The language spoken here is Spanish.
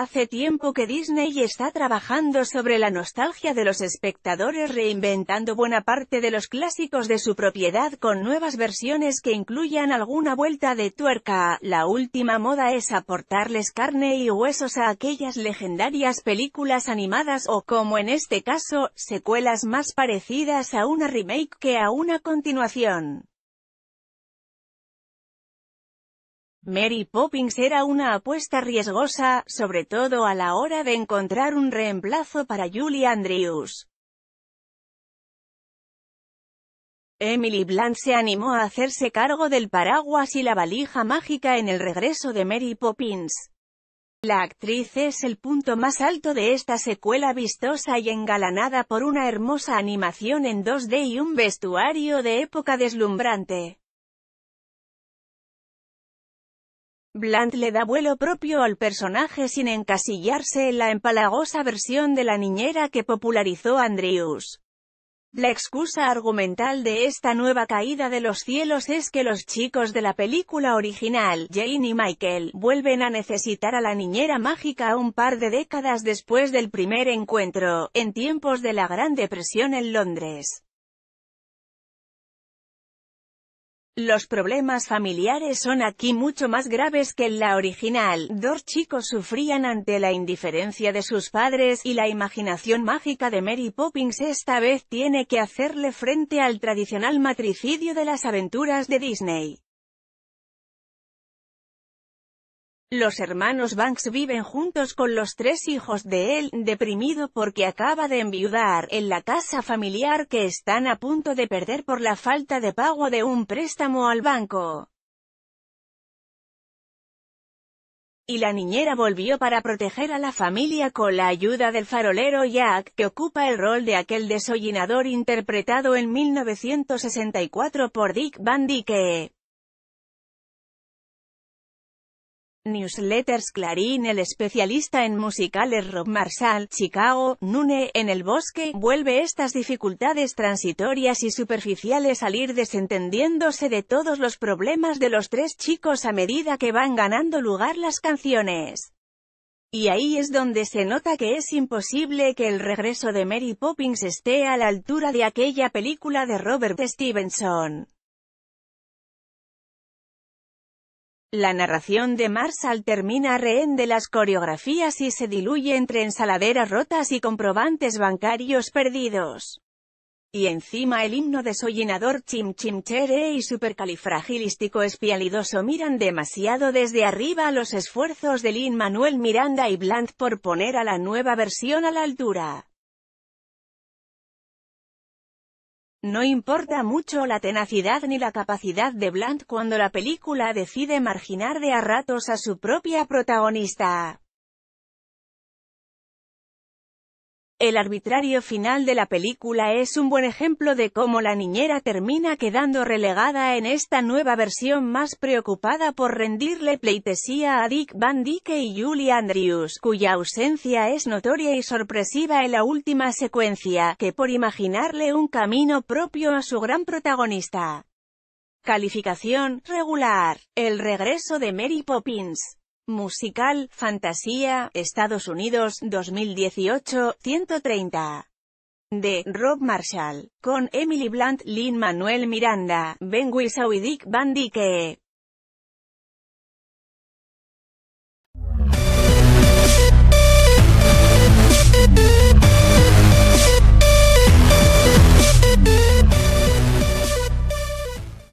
Hace tiempo que Disney está trabajando sobre la nostalgia de los espectadores reinventando buena parte de los clásicos de su propiedad con nuevas versiones que incluyan alguna vuelta de tuerca. La última moda es aportarles carne y huesos a aquellas legendarias películas animadas o, como en este caso, secuelas más parecidas a una remake que a una continuación. Mary Poppins era una apuesta riesgosa, sobre todo a la hora de encontrar un reemplazo para Julie Andrews. Emily Blunt se animó a hacerse cargo del paraguas y la valija mágica en el regreso de Mary Poppins. La actriz es el punto más alto de esta secuela vistosa y engalanada por una hermosa animación en 2D y un vestuario de época deslumbrante. Blunt le da vuelo propio al personaje sin encasillarse en la empalagosa versión de la niñera que popularizó Andrews. La excusa argumental de esta nueva caída de los cielos es que los chicos de la película original, Jane y Michael, vuelven a necesitar a la niñera mágica un par de décadas después del primer encuentro, en tiempos de la Gran Depresión en Londres. Los problemas familiares son aquí mucho más graves que en la original. Dos chicos sufrían ante la indiferencia de sus padres, y la imaginación mágica de Mary Poppins esta vez tiene que hacerle frente al tradicional matricidio de las aventuras de Disney. Los hermanos Banks viven juntos con los tres hijos de él, deprimido porque acaba de enviudar, en la casa familiar que están a punto de perder por la falta de pago de un préstamo al banco. Y la niñera volvió para proteger a la familia con la ayuda del farolero Jack, que ocupa el rol de aquel desollinador interpretado en 1964 por Dick Van Dyke. Newsletters Clarín El especialista en musicales Rob Marshall, Chicago, Nune, en el bosque, vuelve estas dificultades transitorias y superficiales al ir desentendiéndose de todos los problemas de los tres chicos a medida que van ganando lugar las canciones. Y ahí es donde se nota que es imposible que el regreso de Mary Poppins esté a la altura de aquella película de Robert Stevenson. La narración de Marshall termina rehén de las coreografías y se diluye entre ensaladeras rotas y comprobantes bancarios perdidos. Y encima el himno desollinador Chim Chim Chere y supercalifragilístico espialidoso miran demasiado desde arriba los esfuerzos de Lin Manuel Miranda y Blunt por poner a la nueva versión a la altura. No importa mucho la tenacidad ni la capacidad de Blunt cuando la película decide marginar de a ratos a su propia protagonista. El arbitrario final de la película es un buen ejemplo de cómo la niñera termina quedando relegada en esta nueva versión más preocupada por rendirle pleitesía a Dick Van Dyke y Julie Andrews, cuya ausencia es notoria y sorpresiva en la última secuencia, que por imaginarle un camino propio a su gran protagonista. Calificación, regular. El regreso de Mary Poppins. Musical, Fantasía, Estados Unidos, 2018, 130. De Rob Marshall, con Emily Blunt, Lin Manuel Miranda, Ben Whishaw y Dick Van Dyke.